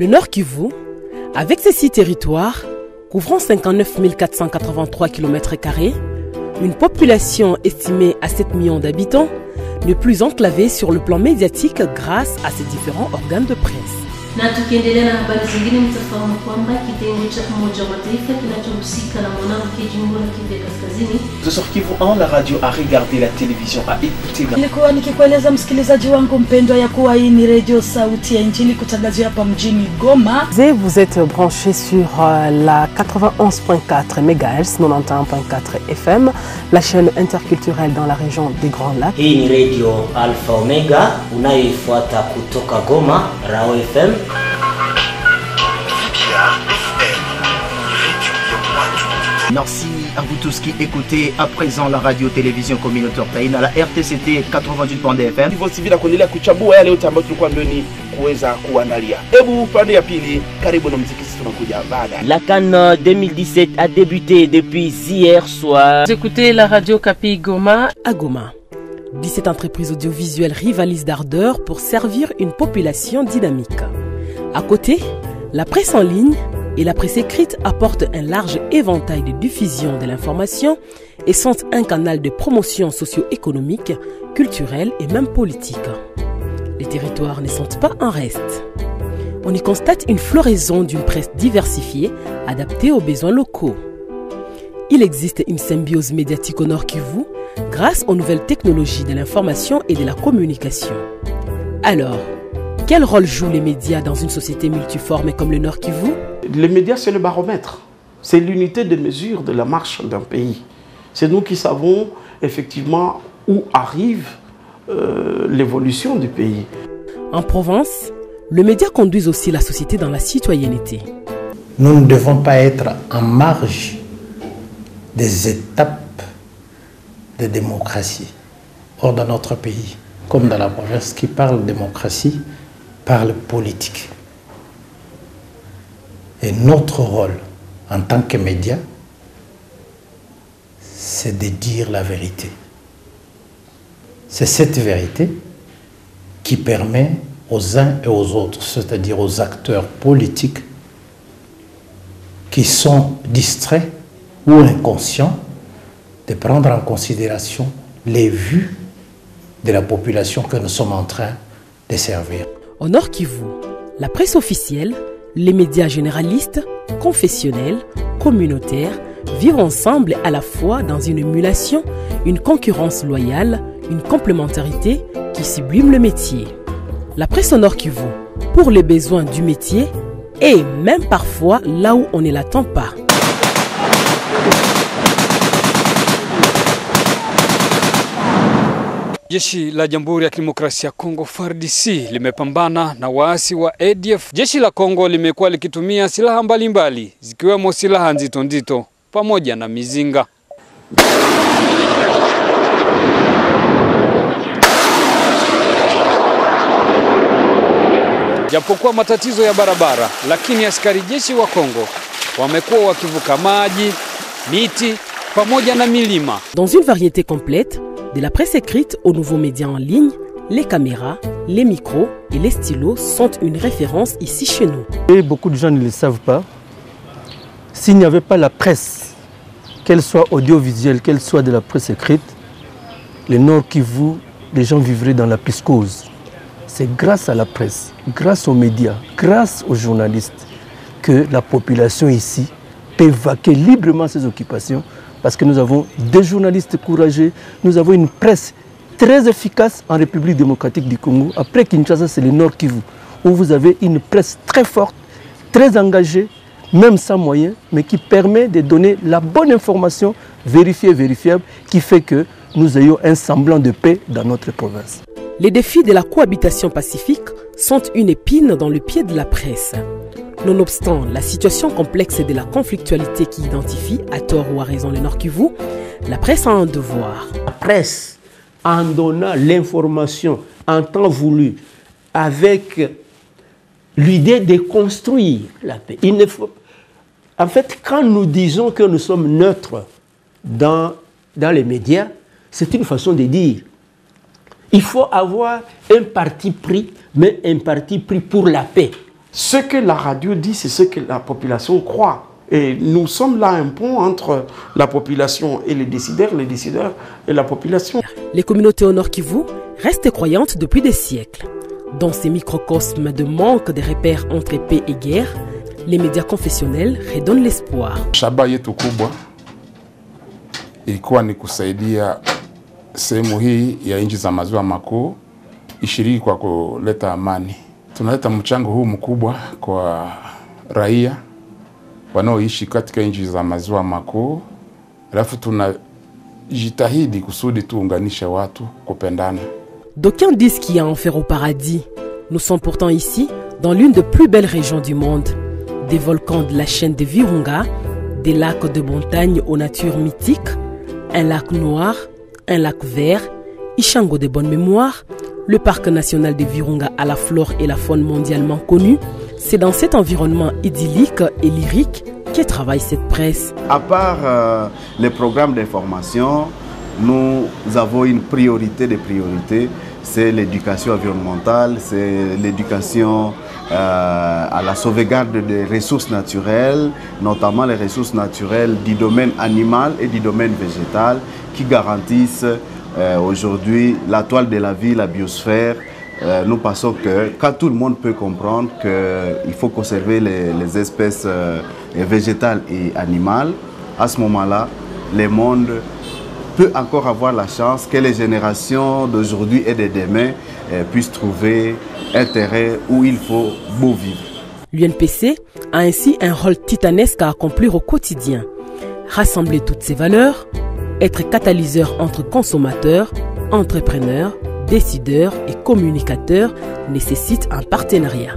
Le Nord Kivu, avec ses six territoires, couvrant 59 483 km, une population estimée à 7 millions d'habitants, n'est plus enclavée sur le plan médiatique grâce à ses différents organes de presse. Na tukiendelea na habari zingine, mtafahamu kwamba kitengo cha Umoja wa Mataifa kinachohusika na mwanamke jimbo la Kivu ya Kaskazini De Sort Kivu 1, la radio a regardé la télévision, a écouté la... Nilikuwa nikikueleza msikilizaji wangu mpendwa ya kuwa hii ni redio Sauti ya Injili kutangazia hapa mjini Goma. Vous êtes branché sur euh, la 91.4 MHz, 91.4 FM, la chaîne interculturelle dans la région des Grands Lacs. Hii ni Radio Alpha Omega unayoifuata kutoka Goma, Rao FM. Merci à vous tous qui écoutez à présent la radio-télévision communautaire Taina, la RTCT 88.fm. Hivyo si bila kuendelea kuchambua yale yote ambayo tulikuwa mbele kuweza kuandalia. Hebu pande ya pili, karibu na mziki, sisi tunakuja baada. La Cannes 2017 a débuté depuis hier soir. Vous écoutez la radio Capi Goma. À Goma, 17 entreprises audiovisuelles rivalisent d'ardeur pour servir une population dynamique. À côté, la presse en ligne et la presse écrite apportent un large éventail de diffusion de l'information et sont un canal de promotion socio-économique, culturelle et même politique. Les territoires ne sont pas en reste. On y constate une floraison d'une presse diversifiée, adaptée aux besoins locaux. Il existe une symbiose médiatique au Nord Kivu grâce aux nouvelles technologies de l'information et de la communication. Alors, quel rôle jouent les médias dans une société multiforme comme le Nord Kivu? Les médias, c'est le baromètre. C'est l'unité de mesure de la marche d'un pays. C'est nous qui savons effectivement où arrive euh, l'évolution du pays. En Provence, le média conduit aussi la société dans la citoyenneté. Nous ne devons pas être en marge des étapes de démocratie. Or, dans notre pays, comme dans la province qui parle démocratie, parle politique. Et notre rôle en tant que média, c'est de dire la vérité. C'est cette vérité qui permet aux uns et aux autres, c'est-à-dire aux acteurs politiques qui sont distraits ou inconscients, de prendre en considération les vues de la population que nous sommes en train de servir. Au Nord Kivu, la presse officielle, les médias généralistes, confessionnels, communautaires vivent ensemble à la fois dans une émulation, une concurrence loyale, une complémentarité qui sublime le métier. La presse au Nord Kivu, pour les besoins du métier et même parfois là où on ne l'attend pas. Jeshi la Jamhuri ya Kidemokrasia ya Kongo FARDC limepambana na waasi wa ADF. Jeshi la Kongo limekuwa likitumia silaha mbalimbali zikiwemo silaha nzito nzito pamoja na mizinga. Japokuwa matatizo ya barabara, lakini askari jeshi wa Kongo wamekuwa wakivuka maji, miti pamoja na milima. Dans une variété complète, de la presse écrite aux nouveaux médias en ligne, les caméras, les micros et les stylos sont une référence ici chez nous. Et beaucoup de gens ne le savent pas. S'il n'y avait pas la presse, qu'elle soit audiovisuelle, qu'elle soit de la presse écrite, le Nord Kivu, les gens vivraient dans la piscose. C'est grâce à la presse, grâce aux médias, grâce aux journalistes que la population ici peut vaquer librement ses occupations parce que nous avons des journalistes courageux, nous avons une presse très efficace en République démocratique du Congo. Après Kinshasa, c'est le Nord Kivu, où vous avez une presse très forte, très engagée, même sans moyens, mais qui permet de donner la bonne information vérifiée, vérifiable, qui fait que nous ayons un semblant de paix dans notre province. Les défis de la cohabitation pacifique sont une épine dans le pied de la presse. Nonobstant la situation complexe de la conflictualité qui identifie, à tort ou à raison, le Nord Kivu, la presse a un devoir. La presse, en donnant l'information en temps voulu, avec l'idée de construire la paix. Il ne faut... En fait, quand nous disons que nous sommes neutres dans, dans les médias, c'est une façon de dire. Il faut avoir un parti pris, mais un parti pris pour la paix. Ce que la radio dit, c'est ce que la population croit. Et nous sommes là un pont entre la population et les décideurs, les décideurs et la population. Les communautés au Nord Kivu restent croyantes depuis des siècles. Dans ces microcosmes de manque de repères entre paix et guerre, les médias confessionnels redonnent l'espoir. Shaba yetu kubwa ilikuwa ni kusaidia sehemu hii ya nchi za maziwa makuu ishiriki kwa kuleta amani. D'aucuns disent qu'il y a enfer au paradis. Nous sommes pourtant ici, dans l'une des plus belles régions du monde. Des volcans de la chaîne de Virunga, des lacs de montagne aux natures mythiques, un lac noir, un lac vert, Ishango de bonne mémoire, le parc national de Virunga à la flore et la faune mondialement connue. C'est dans cet environnement idyllique et lyrique que travaille cette presse. À part euh, les programmes d'information, nous avons une priorité des priorités, c'est l'éducation environnementale, c'est l'éducation euh, à la sauvegarde des ressources naturelles, notamment les ressources naturelles du domaine animal et du domaine végétal, qui garantissent euh, aujourd'hui la toile de la vie, la biosphère. Euh, nous pensons que quand tout le monde peut comprendre qu'il faut conserver les, espèces euh, végétales et animales, à ce moment-là, le monde peut encore avoir la chance que les générations d'aujourd'hui et de demain puissent trouver un terrain où il faut beau vivre. L'UNPC a ainsi un rôle titanesque à accomplir au quotidien. Rassembler toutes ces valeurs, être catalyseur entre consommateurs, entrepreneurs, décideurs et communicateurs nécessite un partenariat.